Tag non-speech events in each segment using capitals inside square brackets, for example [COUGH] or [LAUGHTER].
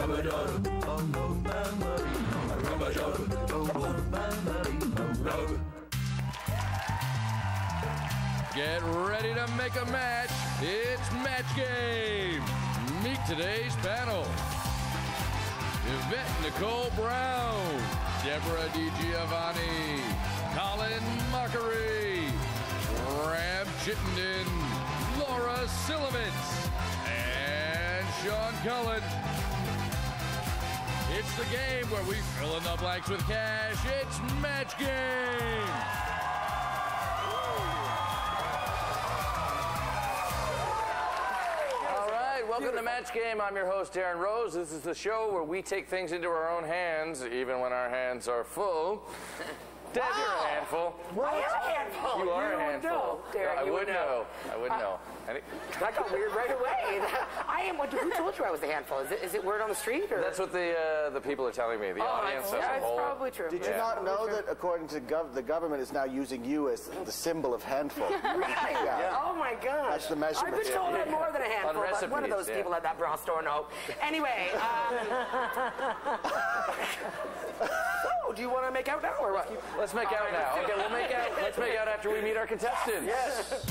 Get ready to make a match. It's match game. Meet today's panel. Yvette Nicole Brown, Debra DiGiovanni, Colin Mochrie, Graham Chittenden, Laura Cilevitz, and Sean Cullen. It's the game where we fill in the blanks with cash. It's match game. All right, welcome to Match Game. I'm your host, Darrin Rose. This is the show where we take things into our own hands, even when our hands are full. Deb, you're a handful. What? I am a handful. You are You a would handful. know, Darren, I you would would know. know. I would know. Any- That got weird right away. [LAUGHS] I am. What, who told you I was a handful? Is it, is it word on the street or? That's what the uh, the people are telling me. The oh, audience as yeah, a it's whole. probably true. Did you Yeah. not know that, according to gov- the government, is now using you as the symbol of handful? [LAUGHS] Really? Yeah. Oh my God. That's the measurement. I've been told Yeah. I'm more than a handful, On but one of those yeah. people at that bra store, no. Anyway, um, [LAUGHS] so, do you want to make out now or what? Let's make out now. Okay, we'll make out. Let's make out after we meet our contestants. Yes.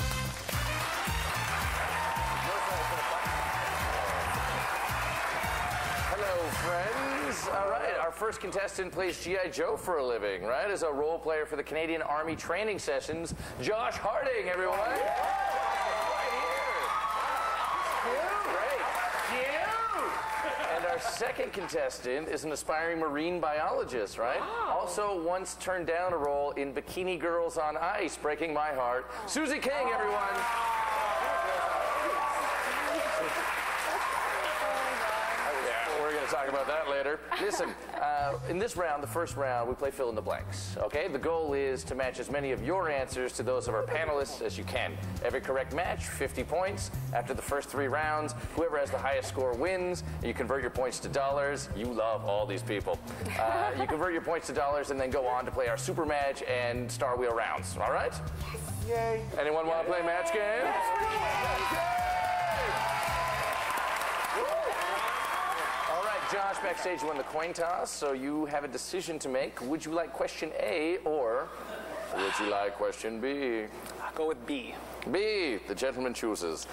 Hello, friends. All right, our first contestant plays G.I. Joe for a living, right? As a role player for the Canadian Army training sessions. Josh Harding, everyone. Right here. Great. And our second contestant is an aspiring marine biologist, right? Also, once turned down a role in Bikini Girls on Ice, breaking my heart. Susie King, everyone. Yeah, we're going to talk about that later. Listen, uh, in this round, the first round, we play fill in the blanks. Okay? The goal is to match as many of your answers to those of our panelists as you can. Every correct match, 50 points. After the first three rounds, whoever has the highest score wins. You convert your points to dollars. You love all these people. Uh, you convert your points to dollars and then go on to play our super match and star wheel rounds. All right? Yes. Yay. Anyone want to play match game? Josh, backstage won the coin toss, so you have a decision to make. Would you like question A or would you like question B? I'll go with B. B, the gentleman chooses.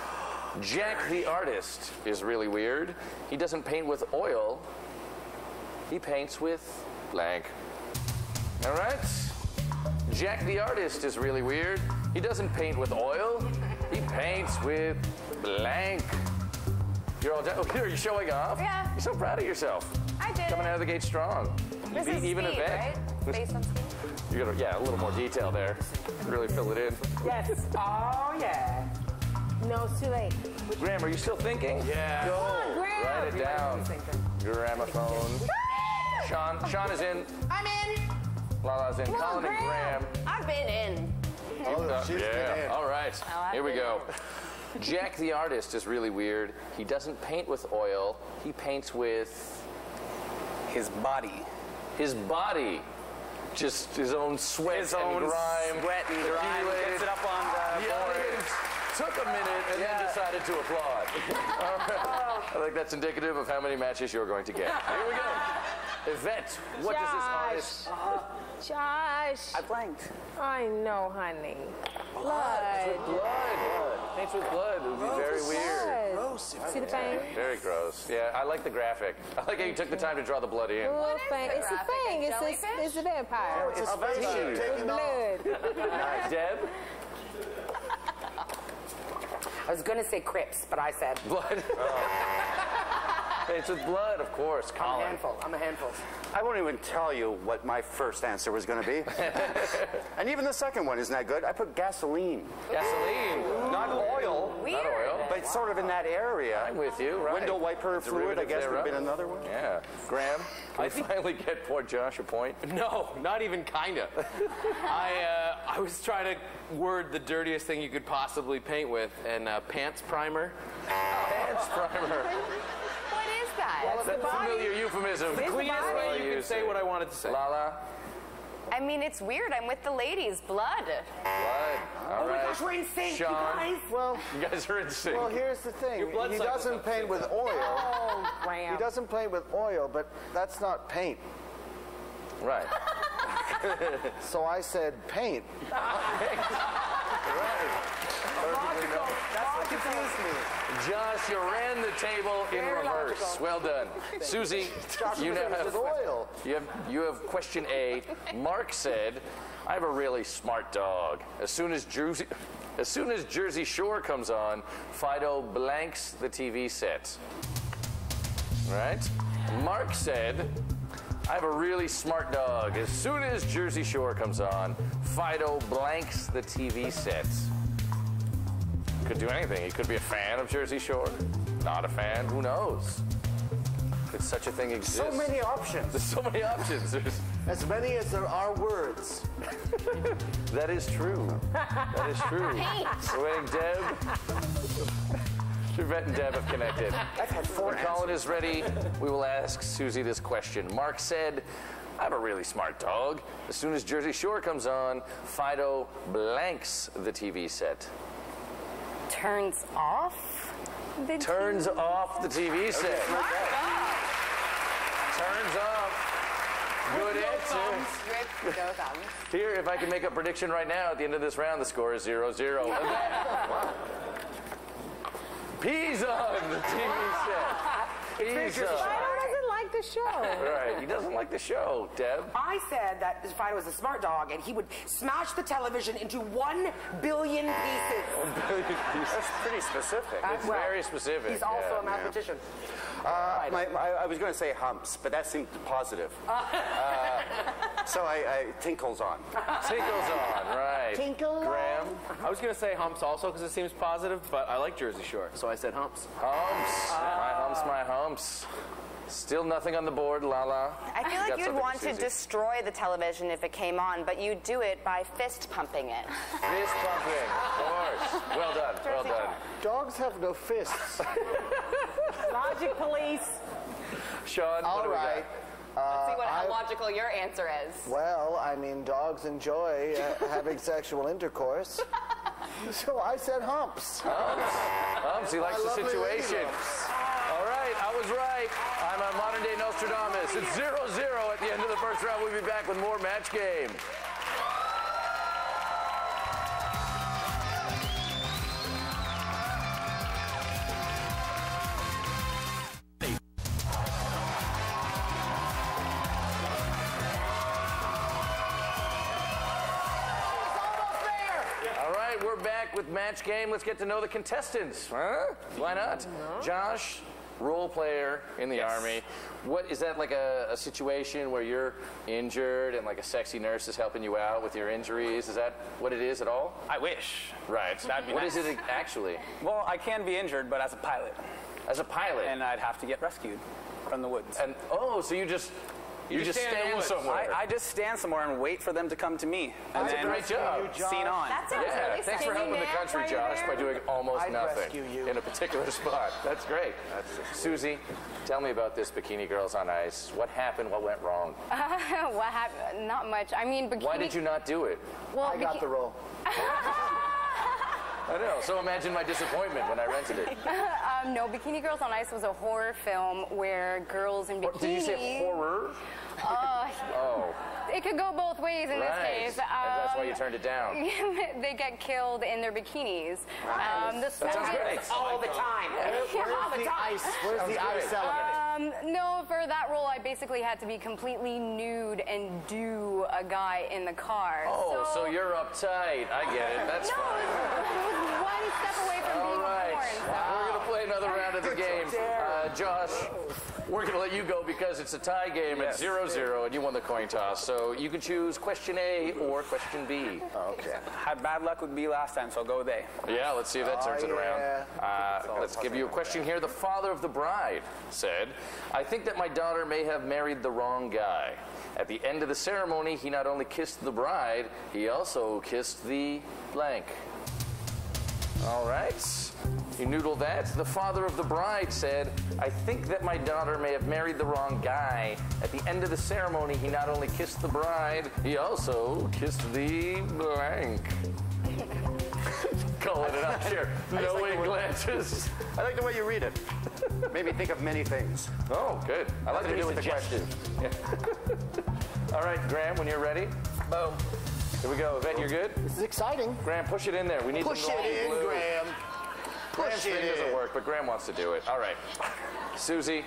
Jack the artist is really weird. He doesn't paint with oil, he paints with blank. All right? Jack the artist is really weird. He doesn't paint with oil, he paints with blank. You're all done. Oh, are you showing off? Yeah. You're so proud of yourself. I did Coming it. out of the gate strong. This Beat is even speed, Yvette. right? Based on speed. [LAUGHS] You gotta, yeah, a little more detail there. Really fill it in. Yes. Oh yeah. No, it's too late. Graham, are you still thinking? Yeah. Go. Graham. Write it down. Gramophone. Sean. Sean is in. I'm in. Lala's in. Come on, Colin and Graham. I've been in. Oh, she's been yeah. in. All right. Oh, Here we been go. [LAUGHS] Jack the artist is really weird. He doesn't paint with oil. He paints with His body. his body. Just his own sweat His and own grime. sweat and grime. accumulated. Gets it up on the The board. took a minute and then decided to applaud. All right. [LAUGHS] I think that's indicative of how many matches you're going to get. Here we go. [LAUGHS] Yvette, what does this artist? Josh. I blanked. I know, honey. Blood. Blood. Paints with blood. It would be very weird. Blood. See the fang? Very gross. Yeah, I like the graphic. I like how you took the time to draw the blood in. The little fang. the It's a graphic? fang. A It's a, jellyfish? it's a vampire. It's a spaceship With taking off. Blood. [LAUGHS] Nice. Deb? I was gonna say Crips, but I said Blood. [LAUGHS] Oh. Paints with blood, of course. I'm a Colin. handful. I'm a handful. I won't even tell you what my first answer was going to be. [LAUGHS] and even the second one isn't that good. I put gasoline. Gasoline. Not oil, Not oil. but it's sort of in that area. I'm with you, right. Window wiper fluid, I Derivative guess, would have been another one. Yeah. Graham, can I finally get poor Josh a point? No, not even kinda. [LAUGHS] I uh, I was trying to word the dirtiest thing you could possibly paint with, and uh, pants primer. Pants primer. [LAUGHS] What is that? That's a familiar euphemism. The Cleanest way you could use say what I wanted to say. Lala. I mean, it's weird. I'm with the ladies. Blood. Blood. All Oh my gosh, we're in sync, you guys. Well, You guys are in sync. well, here's the thing. blood He doesn't comes paint with oil. [LAUGHS] Oh, He doesn't paint with oil, but that's not paint. Right. [LAUGHS] So I said paint. That's what confused me. Josh, you ran the table in reverse. Well done. [LAUGHS] Susie, you now have. You have you have question A. Mark said, "I have a really smart dog. As soon as Jersey, as soon as Jersey Shore comes on, Fido blanks the TV set." Right? Mark said, "I have a really smart dog. As soon as Jersey Shore comes on, Fido blanks the TV set." Could do anything. He could be a fan of Jersey Shore, not a fan. Who knows? Could such a thing exist? So many options. There's so many options. There's, As many as there are words. [LAUGHS] that is true. That is true. [LAUGHS] We're waiting, Deb. Trevette and Deb have connected. I've had four When Colin is ready, we will ask Susie this question. Mark said, I have a really smart dog. As soon as Jersey Shore comes on, Fido blanks the TV set. Turns off the Turns off the TV set. Turns off. Good answer. Rip, no [LAUGHS] thumbs. Here, if I can make a prediction right now, at the end of this round, the score is 0 0. [LAUGHS] Peas on the TV set. Peas on. Fido doesn't like the show. Right, he doesn't like the show, Deb. I said that Fido was a smart dog and he would smash the television into one billion pieces. That's pretty specific. It's very specific. He's also yeah. a mathematician. Uh, my, my, I was going to say humps, but that seemed positive. Uh, so I, I tinkles on. Tinkles on, right. Tinkle Graham, I was gonna say humps also because it seems positive, but I like Jersey Shore, so I said humps. humps. my humps, my humps. Still nothing on the board, Lala. I feel like got you'd want to Susie. destroy the television if it came on, but you do it by fist pumping it. Fist pumping, [LAUGHS] of course. Well done, well done. Dogs have no fists. [LAUGHS] Logic police. Sean, what All do we got? right. See what, how I- logical your answer is. Well, I mean, dogs enjoy uh, [LAUGHS] having sexual intercourse. So I said humps. Humps, he likes the lovely lady situation. All right, I was right. I'm a modern day Nostradamus. It's 0 0 at the end of the first round. We'll be back with more match game. All right, we're back with match game. Let's get to know the contestants. Huh? Why not? Josh, role player in the army. What is that like a, a situation where you're injured and like a sexy nurse is helping you out with your injuries? Is that what it is at all? I wish. Right. That'd be What is nice. it actually? Well, I can be injured, but as a pilot, As a pilot. and I'd have to get rescued from the woods. And oh, so you just you, just just stand stand, somewhere. I, I just stand somewhere and wait for them to come to me. And That's a then great job. Scene on. That sounds Yeah, really thanks for skinny helping the country, while Josh, you're by doing almost I'd nothing rescue you. in a particular [LAUGHS] spot. That's great. [LAUGHS] Susie, tell me about this Bikini Girls on Ice. What happened? What went wrong? [LAUGHS] what happened? Not much. I mean, bikini. Why did you not do it? Well, I got the role. I know. So imagine my disappointment when I rented it. [LAUGHS] Um, no, Bikini Girls on Ice was a horror film where girls in bikinis. Did you say horror? Uh, Oh, it could go both ways in right. this case. And that's why you Um, turned it down. [LAUGHS] they get killed in their bikinis. Um, the That sounds great. All the time. [LAUGHS] All the The time. ice. Where's the Sounds ice great. element? Um, no, for that role, I basically had to be completely nude and do a guy in the car. Oh, so, you're uptight. I get it. That's No, fine. it was one step away from All being right. a porn. We're going to play another round of the game. Uh, Josh, we're going to let you go because it's a tie game at 0 0, and you won the coin toss. So you can choose question A or question B. Okay. Had bad luck with B last time, so go they. Yeah, let's see if that turns it around. Uh, let's give you a question here. The father of the bride said, I think that my daughter may have married the wrong guy. At the end of the ceremony, he not only kissed the bride, he also kissed the blank. All right. You noodle that. The father of the bride said, I think that my daughter may have married the wrong guy. At the end of the ceremony, he not only kissed the bride, he also kissed the blank. Calling it out here. [LAUGHS] Knowing glances. I like the way you read it. Made me think of many things. Oh, good. I like Nothing to to do with the suggestive. Yeah. All right, Graham, when you're ready. Boom. Here we go. Yvette, you're good? This is exciting. Graham, push it in there. We need Push them to it all in, blue. Graham. Graham's Push thing it doesn't work, but Graham wants to do it. All right. [LAUGHS] Susie,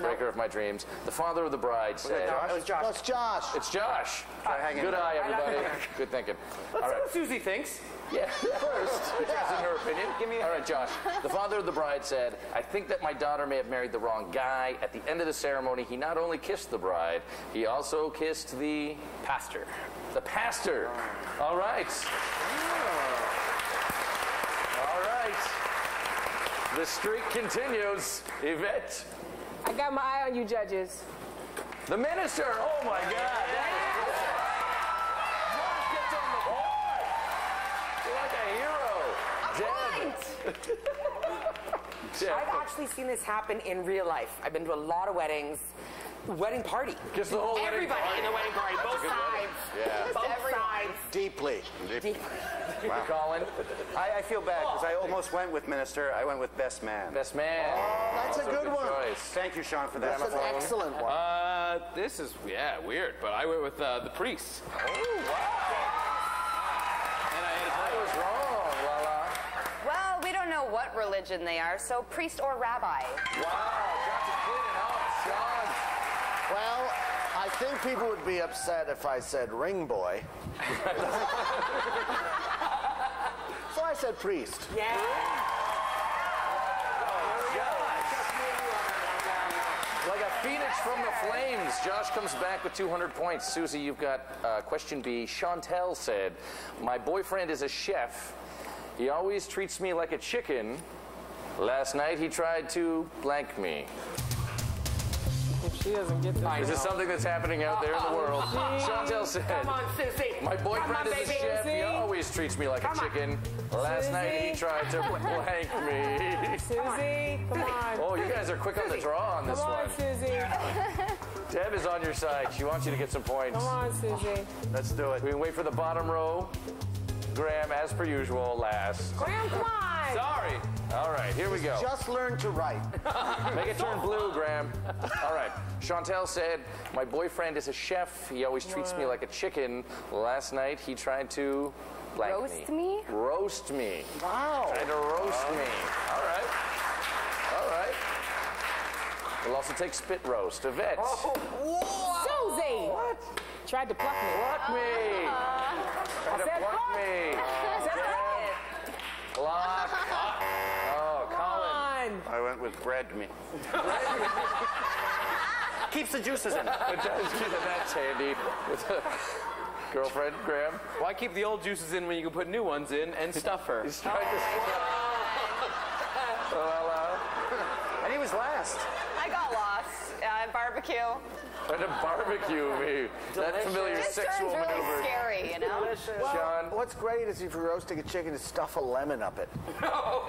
breaker of my dreams. The father of the bride said. It was Josh. Oh, That's Josh. It's Josh. hanging Good eye, everybody. [LAUGHS] Good thinking. All right. what Susie thinks. Yeah, first. which Just in her opinion. Give me All right, Josh. The father of the bride said, I think that my daughter may have married the wrong guy. At the end of the ceremony, he not only kissed the bride, he also kissed the Pastor. the pastor. All right. All right. The streak continues. Yvette. I got my eye on you, judges. The minister. Oh my God. That is Josh gets on the board. You're like a hero. Deb. Deb. [LAUGHS] I've actually seen this happen in real life. I've been to a lot of weddings. Wedding party. Just the whole wedding Everybody party. in the wedding party. Both good wedding. sides. Yeah. Both sides. Deeply. Deeply. Colin. I, I feel bad because I almost went with minister. I went with best man. Best man. That's a Also good one. Choice. Thank you, Sean, for that. That's an excellent one. Uh, this is yeah weird, but I went with uh, the priest. Oh, wow. And I I was wrong, Lala. Well, we don't know what religion they are, so priest or rabbi. Wow. Josh is cleaning up. Sean. Well, I think people would be upset if I said ring boy. [LAUGHS] so I said priest. Yeah. Like a phoenix from the flames, Josh comes back with 200 points. Susie, you've got uh, question B. Chantel said, My boyfriend is a chef. He always treats me like a chicken. Last night he tried to blank me. If she doesn't get this, Is this something that's happening out there in the world? Chantel said, Come on, Susie. My boyfriend on, is a baby. chef. He always treats me like a Come on. chicken. Last night he tried to [LAUGHS] blank me. Susie, come on. Oh, you guys are quick on the draw on this Come on, one. Susie. [LAUGHS] Deb is on your side. She wants you to get some points. Come on, Susie. Let's do it. We can wait for the bottom row. Graham, as per usual, last. Graham, come on. Sorry. All right, here we go. Just learn to write. [LAUGHS] Make it turn blue, Graham. All right. Chantel said, My boyfriend is a chef. He always treats me like a chicken. Last night he tried to blank Roast me? Roast me. Wow. Tried to roast me. All right. All right. We'll also take spit roast. Yvette. Oh, Susie. What? Tried to pluck me. Pluck me. Uh-huh. Tried to said pluck pluck. me. I. [LAUGHS] Oh, Colin. On. I went with bread meat. [LAUGHS] Keeps the juices in. It does keep the match handy. [LAUGHS] Girlfriend, Graham. Why keep the old juices in when you can put new ones in and stuff her? He's trying to. Well, uh, And he was last. I got lost. Uh, barbecue. trying a barbecue me. That familiar This sexual turns really maneuver. scary, you know? Sean. What's great is if you're roasting a chicken, is stuff a lemon up it. [LAUGHS] No.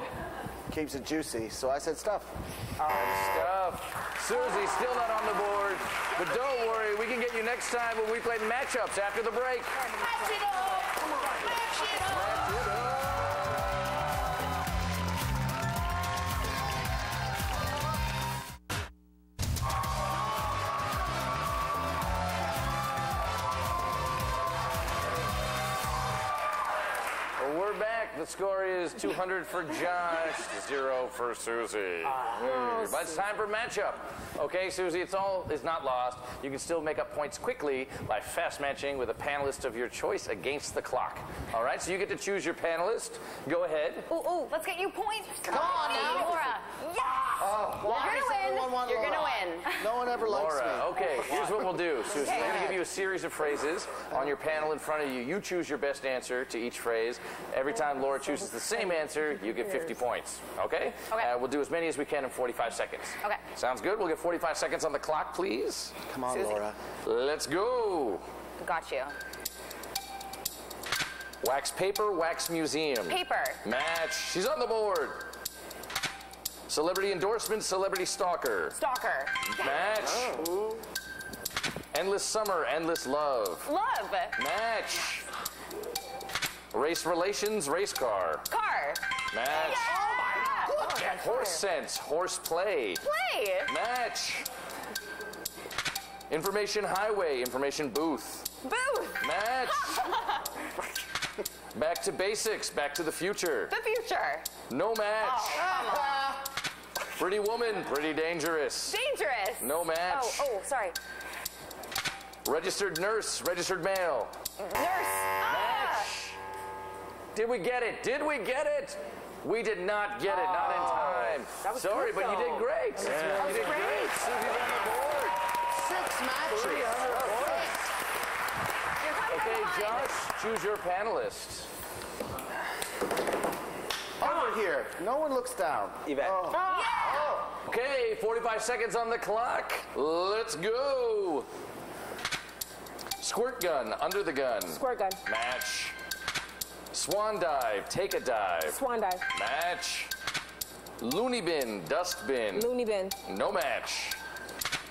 Keeps it juicy. So I said stuff. Stuff. Susie still not on the board, but don't worry, we can get you next time when we play matchups after the break. Well, The score is 200 for Josh, zero for Susie. Mm, But it's time for matchup. Okay, Susie, it's all is not lost. You can still make up points quickly by fast matching with a panelist of your choice against the clock. All right, so you get to choose your panelist. Go ahead. Ooh, ooh, let's get you points. Come on now. Laura. Yes! Why You're gonna win. everyone You're gonna win. [LAUGHS] No one ever likes Laura, me. okay, here's what we'll do, Susie. Okay. We're going to give you a series of phrases on your panel in front of you. You choose your best answer to each phrase. Every time Laura chooses the same answer, you get 50 points. Okay? Okay. Uh, we'll do as many as we can in 45 seconds. Okay. Sounds good? We'll get 45 seconds on the clock, please. Come on, Susie. Laura. Let's go. Got you. Wax paper, wax museum. Paper. Match. She's on the board. Celebrity endorsement, celebrity stalker. Stalker. Match. Endless summer, endless love. Love. Match. Race relations, race car. Car. Match. Yeah. Oh oh, horse sense, horse play. Play. Match. Information highway, information booth. Booth. Match. [LAUGHS] back to basics, back to the future. The future. No match. Oh, Pretty woman, pretty dangerous. Dangerous. No oh, match. Oh, oh, sorry. Registered nurse, registered male. Nurse. Did we get it? Did we get it? We did not get it, not in oh, time. That was Sorry, good, but you did though. great. That You did great. great. Susie's on the board. Six matches. You're Okay. Josh, choose your panelists. Over here. No one looks down. Yvette. Oh. Oh. Okay, 45 seconds on the clock. Let's go. Squirt gun, under the gun. Squirt gun. Match. Swan dive, take a dive. Swan dive. Match. Loony bin, dust bin. Loony bin. No match.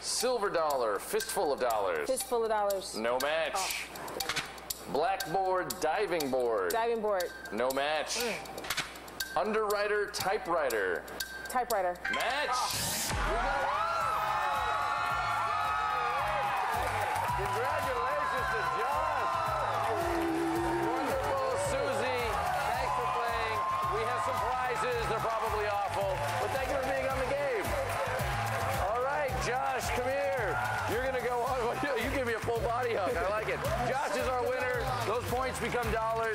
Silver dollar, fistful of dollars. Fistful of dollars. No match. Oh. Blackboard, diving board. Diving board. No match. Mm. Underwriter, typewriter. Typewriter. Match. Oh. Congratulations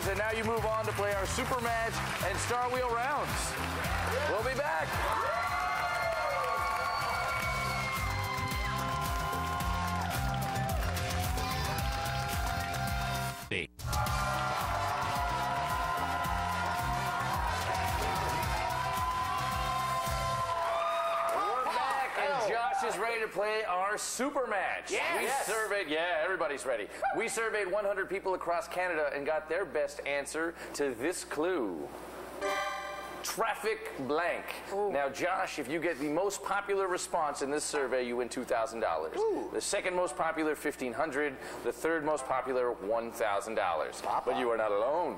dollars, and now you move on to play our super match and Star Wheel rounds. We'll be back. Play our super match. We surveyed, yeah, everybody's ready. We surveyed 100 people across Canada and got their best answer to this clue. Traffic blank. Now, Josh, if you get the most popular response in this survey, you win $2,000. The second most popular, 1,500. The third most popular, $1,000. But you are not alone.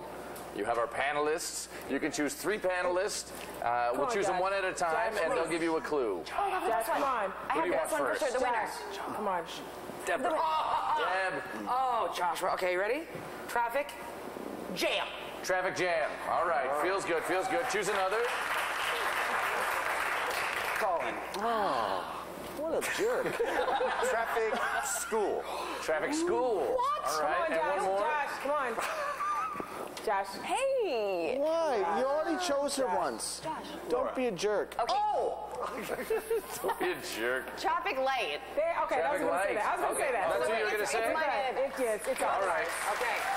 You have our panelists. You can choose three panelists. Uh, we'll on, choose them one at a time, Josh, and they'll give you a clue. Josh, come on. I Who do have you this want one for first? sure. The winner. Come on. Deborah. Deb, Oh, Josh. Okay, you ready? Traffic jam. Traffic jam. All right, feels good, feels good. Choose another. Colin. Oh. What a jerk. [LAUGHS] Traffic school. Traffic school. What? All Come on, and Josh. one more. Josh, come on. Josh. Hey. Why? You already chose her once. Josh. Don't be a jerk. Oh. [LAUGHS] Don't be a jerk. Traffic light. There, okay, I was going to say that. I was going to Okay, say that. that's what you were gonna say? it's my- head. It's, it's, it's All right. Okay.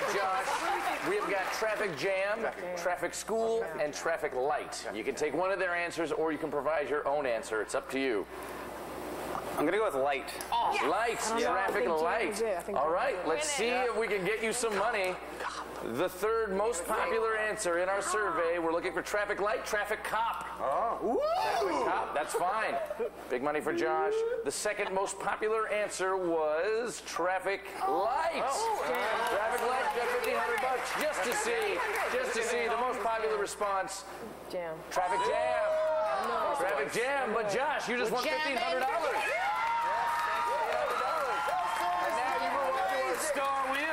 All right, Josh. We have got traffic jam, traffic school, and traffic light. You can take one of their answers or you can provide your own answer. It's up to you. I'm gonna go with light. Light, know. I traffic light. is it. I think All Jam right, is it. let's see if we can get you some money. The third most popular answer in our survey, we're looking for traffic light, traffic cop. Oh, traffic cop, that's fine. Big money for Josh. The second most popular answer was traffic light. Oh, traffic light, got 1500 bucks just to see, just to see the most popular response. Jam. Traffic jam. Traffic jam, but Josh, you just won $1,500. And now you move on to a star wheel.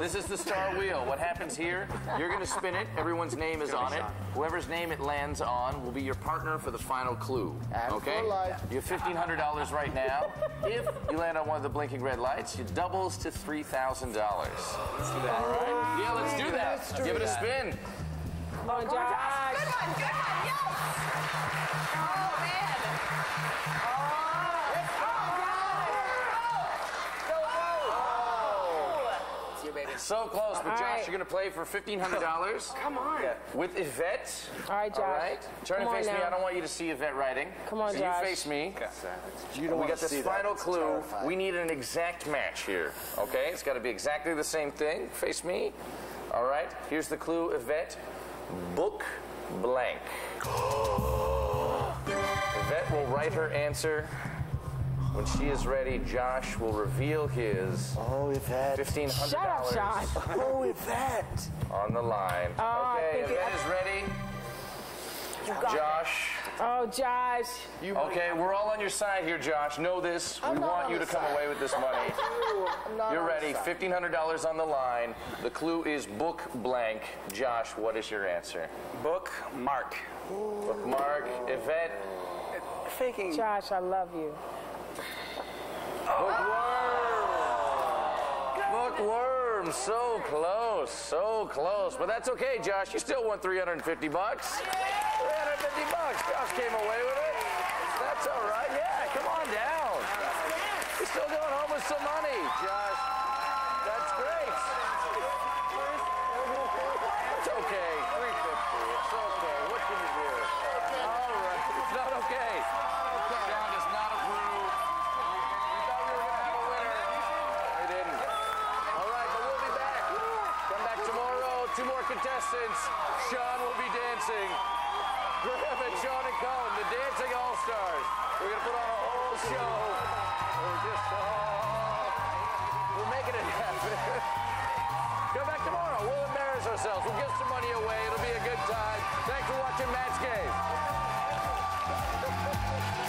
This is the star wheel. What happens here, you're going to spin it. Everyone's name is on it. Whoever's name it lands on will be your partner for the final clue. Okay? You have $1,500 right now. If you land on one of the blinking red lights, it doubles to $3,000. Let's do that. All right? Yeah, let's do that. Give it a spin. Come on, Josh. Good one. Good one. So close, but All Josh, right. you're going to play for $1,500 [LAUGHS] Come on. with Yvette. All right, Josh. All right. Turn Come and on face me. I don't want you to see Yvette writing. Come on, so Josh. you face me. You don't We got to see this that. final It's clue. terrifying. We need an exact match here. Okay? It's got to be exactly the same thing. Face me. All right. Here's the clue, Yvette. Book blank. [GASPS] Yvette will write her answer. When she is ready, Josh will reveal his Oh, Yvette. fifteen hundred Shut up, dollars Sean. [LAUGHS] Oh, Yvette. on the line. Oh, I okay, think it- Yvette is ready. Josh. Oh, Josh. You Okay, we're all on your side here, Josh. Know this. I'm we want you to the come side. away with this money. [LAUGHS] I'm not You're on ready. Fifteen hundred dollars on the line. The clue is book blank. Josh, what is your answer? Book Mark. Book mark. Yvette. Faking. Josh, I love you. Bookworm. Bookworm. So close. So close. But that's okay, Josh. You still won 350 bucks. 350 bucks. Josh came away with it. That's all right. Yeah, come on down. You're still going home with some money, Josh. Contestants. Sean will be dancing. Graham and Sean and Colin, the Dancing All Stars. We're going to put on a whole show. We're just, oh, we're making it happen. [LAUGHS] Come back tomorrow. We'll embarrass ourselves. We'll give some money away. It'll be a good time. Thanks for watching Match Game. [LAUGHS]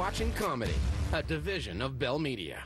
watching Comedy, a division of Bell Media.